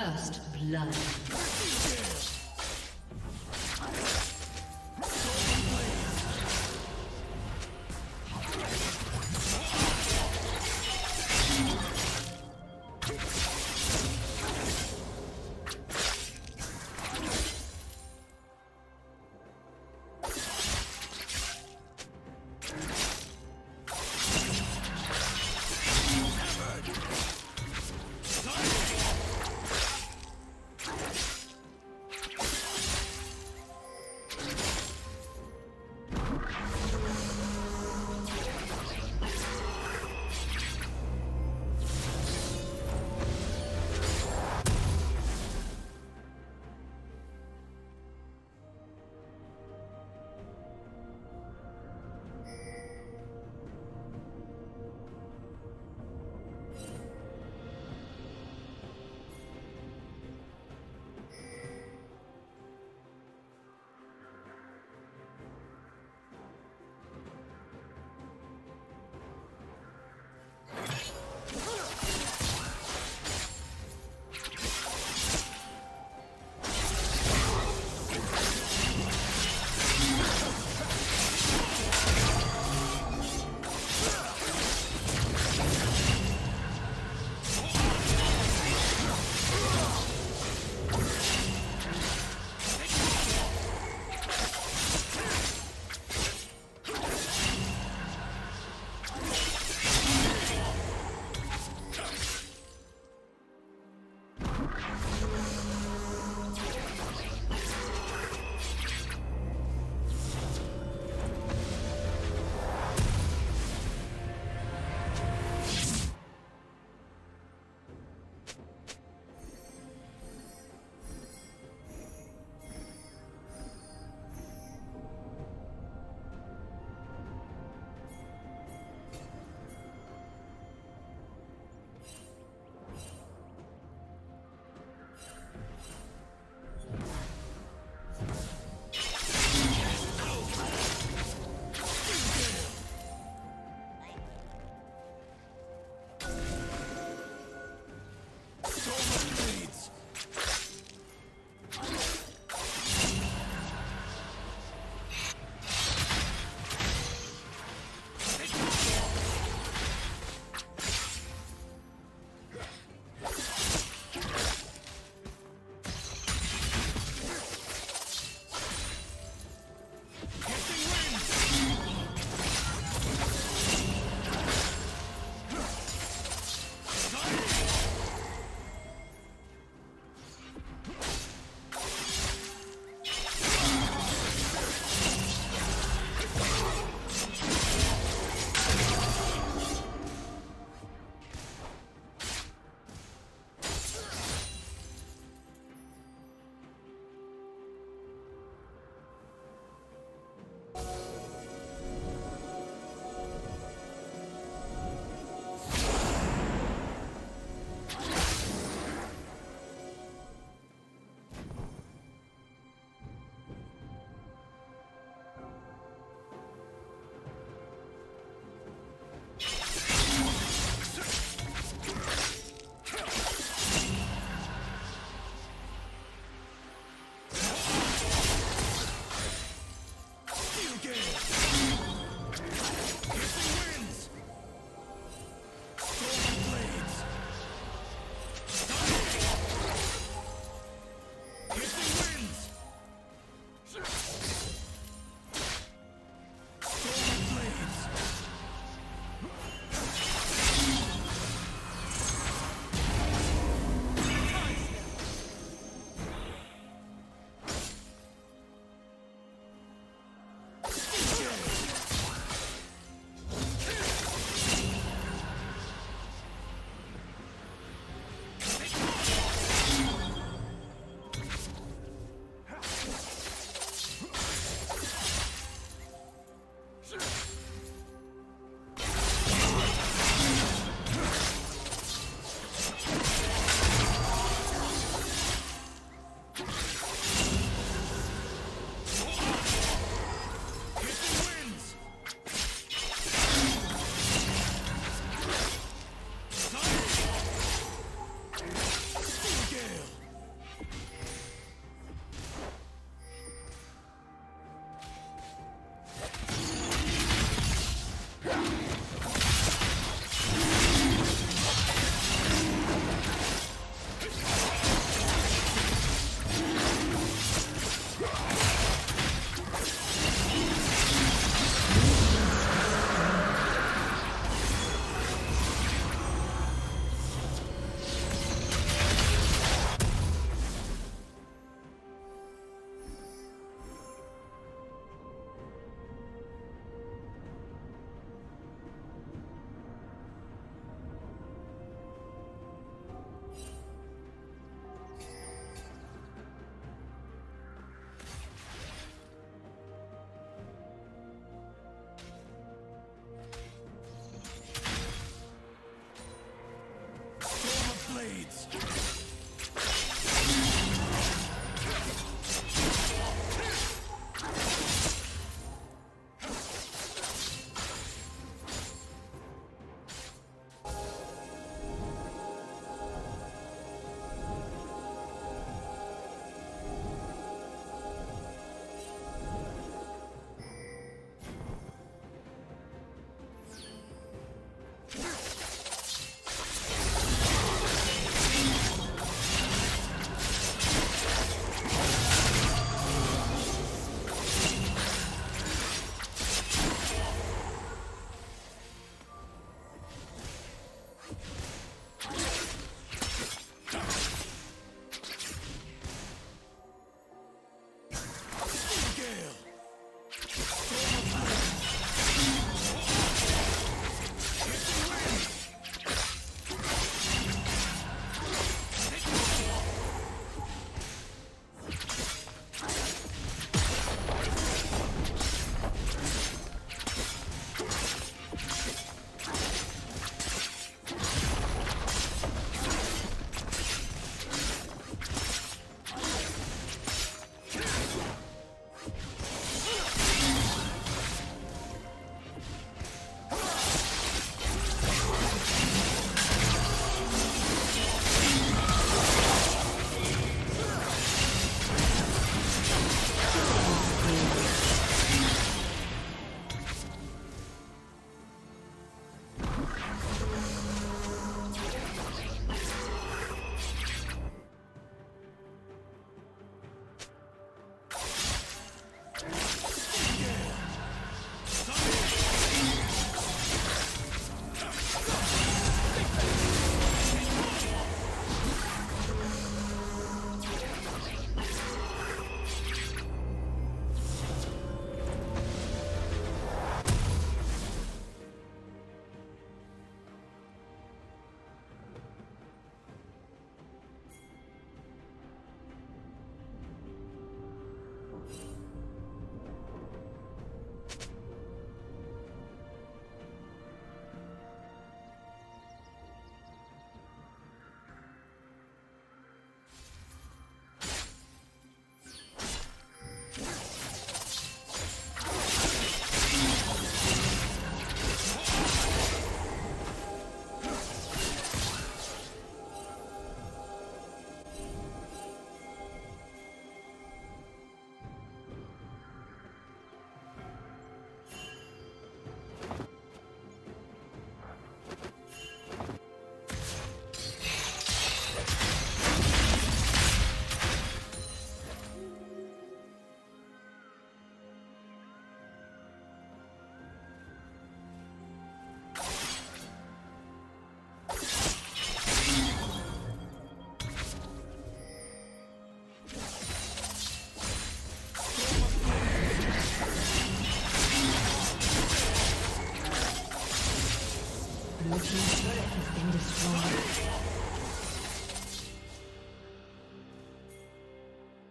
First blood. Yeah.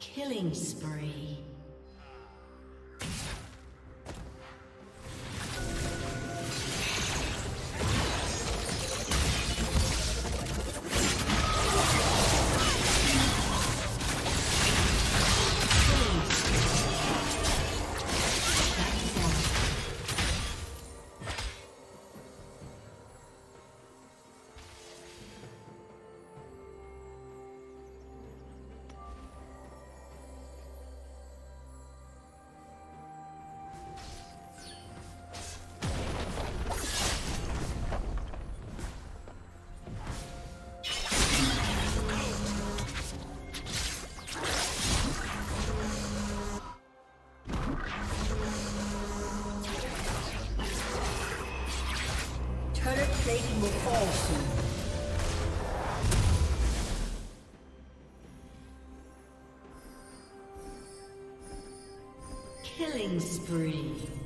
Killing spree. Will fall soon. Killing spree.